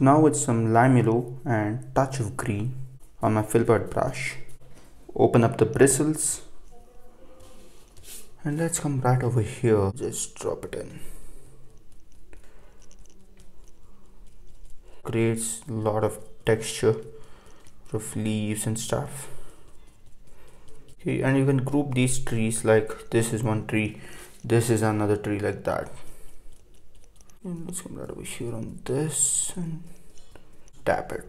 So now with some lime yellow and touch of green on my filbert brush, open up the bristles and let's come right over here, just drop it in. Creates a lot of texture of leaves and stuff. Okay, and you can group these trees like this is one tree, this is another tree like that and let's come right over here on this and tap it.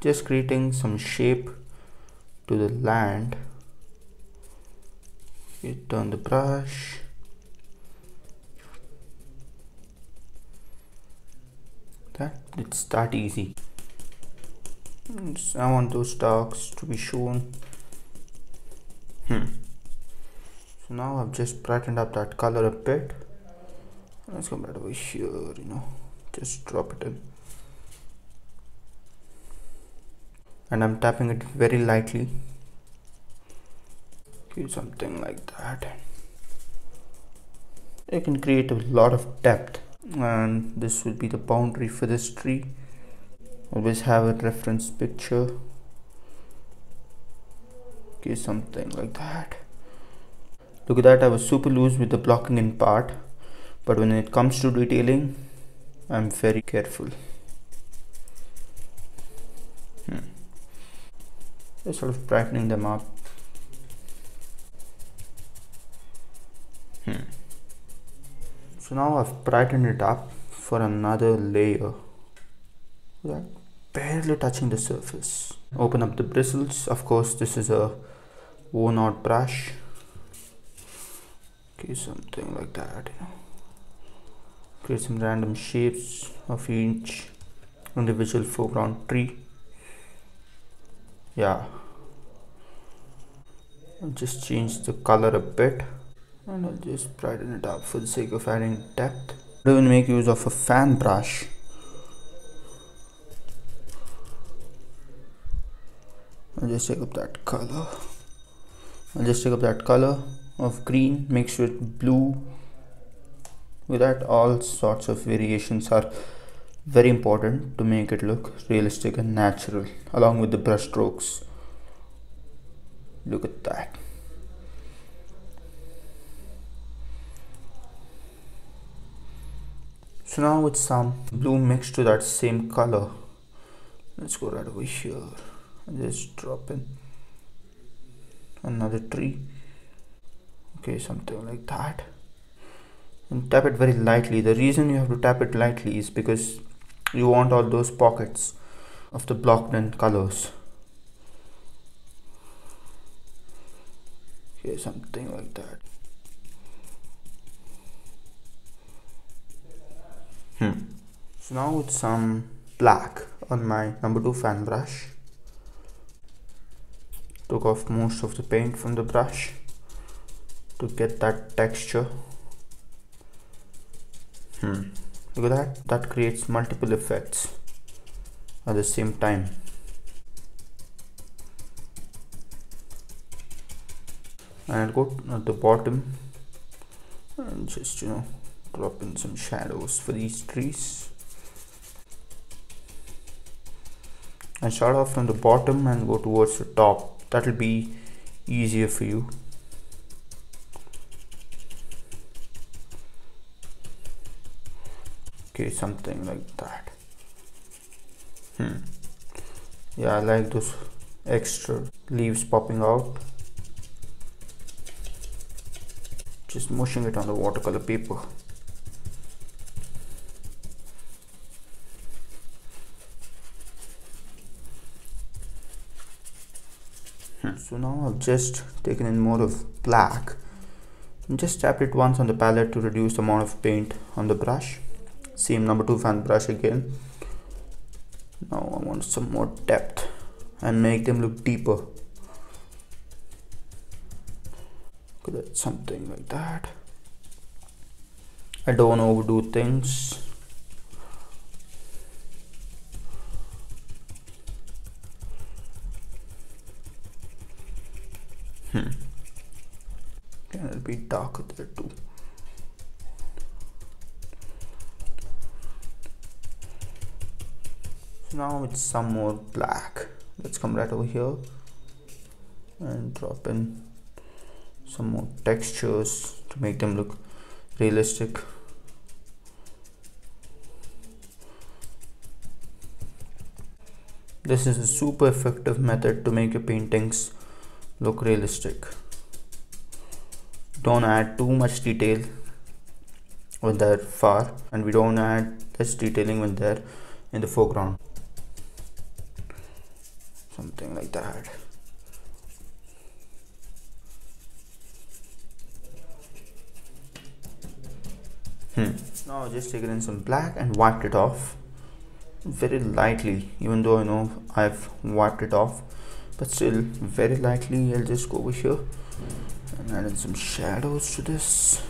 Just creating some shape to the land. You turn the brush. That it's that easy. I want those dogs to be shown. Hmm now I've just brightened up that color a bit. Let's come right over here you know. Just drop it in. And I'm tapping it very lightly. Okay something like that. You can create a lot of depth. And this will be the boundary for this tree. Always have a reference picture. Okay something like that look at that I was super loose with the blocking in part but when it comes to detailing I'm very careful. Hmm. just sort of brightening them up. Hmm. so now I've brightened it up for another layer. That. Barely touching the surface. Open up the bristles. Of course this is a worn out brush okay something like that. You know create some random shapes of each individual foreground tree. Yeah. I'll just change the color a bit and I'll just brighten it up for the sake of adding depth. I'll even make use of a fan brush. I'll just take up that color. I'll just take up that color of green mixed with blue. With that all sorts of variations are very important to make it look realistic and natural along with the brush strokes. Look at that. So now with some blue mixed to that same color let's go right over here and just drop in another tree okay something like that. And tap it very lightly. The reason you have to tap it lightly is because you want all those pockets of the blocked in colors. Okay something like that. Hmm. So now with some black on my number two fan brush. Took off most of the paint from the brush to get that texture. Hmm. Look at that. That creates multiple effects at the same time. And I'll go at the bottom and just you know drop in some shadows for these trees. And start off from the bottom and go towards the top. That will be easier for you okay something like that. Hmm. Yeah I like those extra leaves popping out. Just mushing it on the watercolor paper. Hmm. so now I've just taken in more of black and just tapped it once on the palette to reduce the amount of paint on the brush same number 2 fan brush again. Now I want some more depth and make them look deeper. Something like that. I don't overdo things. Hmm. Can it be darker there too now with some more black. Let's come right over here and drop in some more textures to make them look realistic. This is a super effective method to make your paintings look realistic. Don't add too much detail when they're far and we don't add less detailing when they're in the foreground something like that. Hmm. now just taken in some black and wiped it off very lightly even though I know I've wiped it off. But still very lightly I'll just go over here and add in some shadows to this.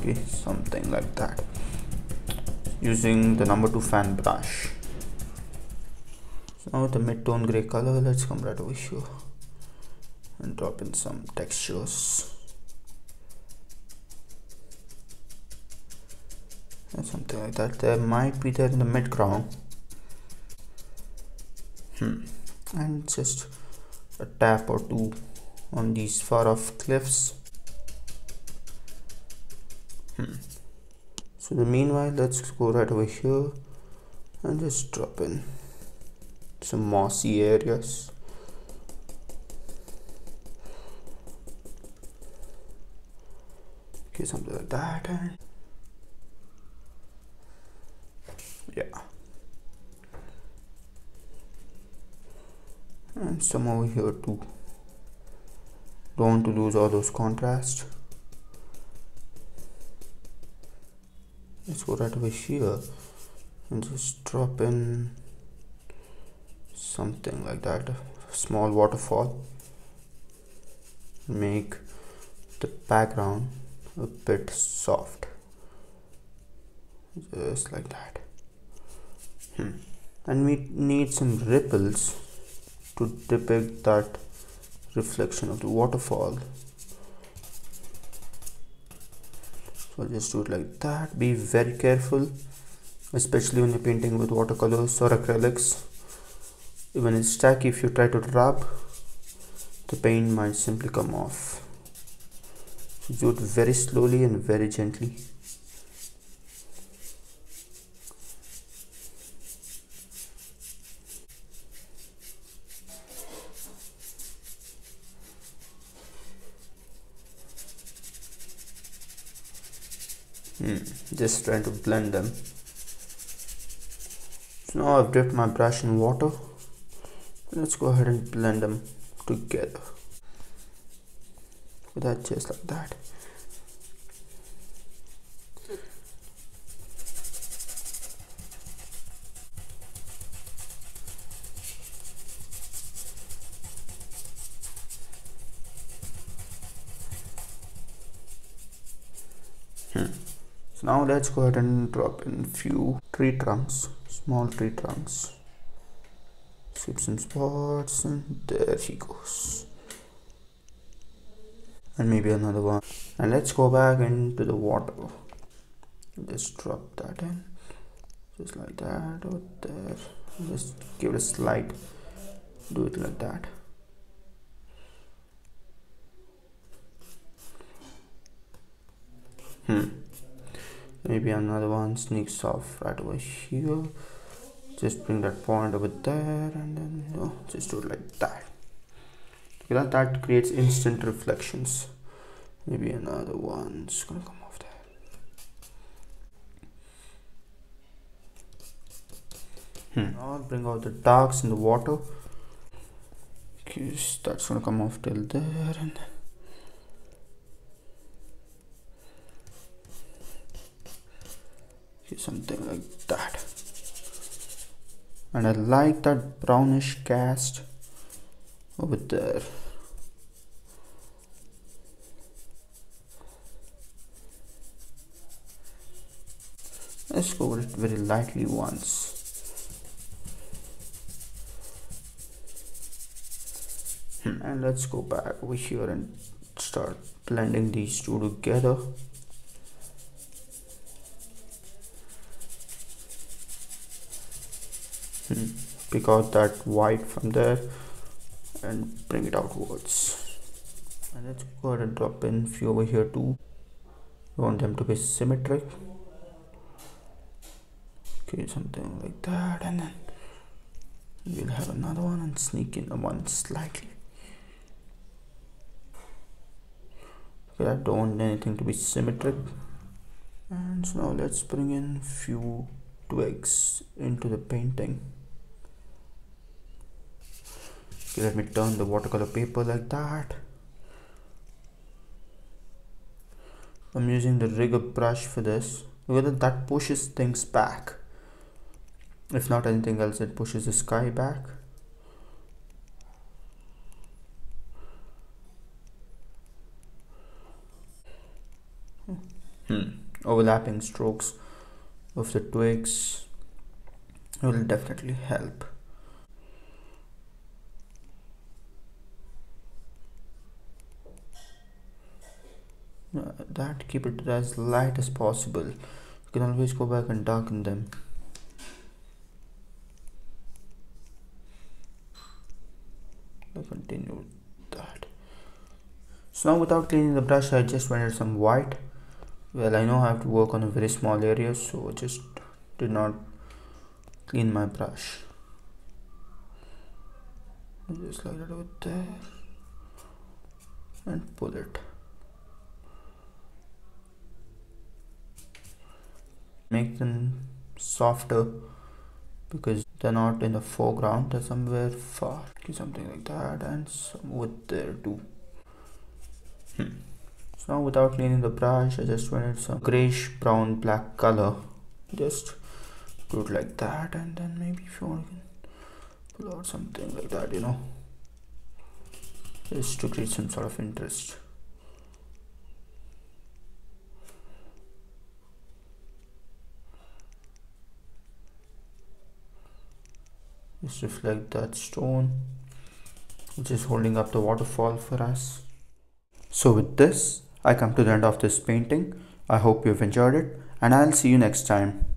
Okay something like that using the number two fan brush. So now the mid-tone gray color let's come right over here and drop in some textures. And something like that. There might be there in the mid ground hmm. and just a tap or two on these far off cliffs. Hmm so the meanwhile let's go right over here and just drop in some mossy areas. Okay something like that yeah. And some over here too. Don't want to lose all those contrast let's go right over here and just drop in something like that small waterfall. Make the background a bit soft just like that. Hmm. and we need some ripples to depict that reflection of the waterfall so just do it like that. Be very careful especially when you're painting with watercolors or acrylics. Even it's stack if you try to rub. The paint might simply come off. Do it very slowly and very gently hmm, just trying to blend them. So now I've dipped my brush in water. Let's go ahead and blend them together. With that just like that so now let's go ahead and drop in few tree trunks small tree trunks. Skip some spots and there he goes. And maybe another one. And let's go back into the water. Just drop that in. Just like that over there. Just give it a slide. Do it like that. Hmm maybe another one sneaks off right over here. Just bring that point over there and then you know, just do it like that. That, that creates instant reflections. Maybe another one's gonna come off there. Hmm. I'll bring out the darks in the water. Because that's gonna come off till there and something like that. And I like that brownish cast over there. Let's go over it very lightly once. Hmm. and let's go back over here and start blending these two together pick out that white from there and bring it outwards. And let's go ahead and drop in a few over here too. We want them to be symmetric. Okay something like that and then we'll have another one and sneak in the one slightly. Okay I don't want anything to be symmetric. And so now let's bring in few twigs into the painting okay let me turn the watercolor paper like that. I'm using the rigger brush for this. Because that pushes things back. If not anything else it pushes the sky back. Hmm. overlapping strokes of the twigs will definitely help uh, that keep it as light as possible. You can always go back and darken them. Continue that. So now without cleaning the brush I just wanted some white. Well I know I have to work on a very small area so I just did not clean my brush. Just like that over there and pull it make them softer because they're not in the foreground they're somewhere far okay, something like that and some wood there too. Hmm. so now without cleaning the brush I just wanted some grayish brown black color. Just do it like that and then maybe if you want pull out something like that you know. Just to create some sort of interest just reflect that stone which is holding up the waterfall for us. So with this i come to the end of this painting. I hope you've enjoyed it and i'll see you next time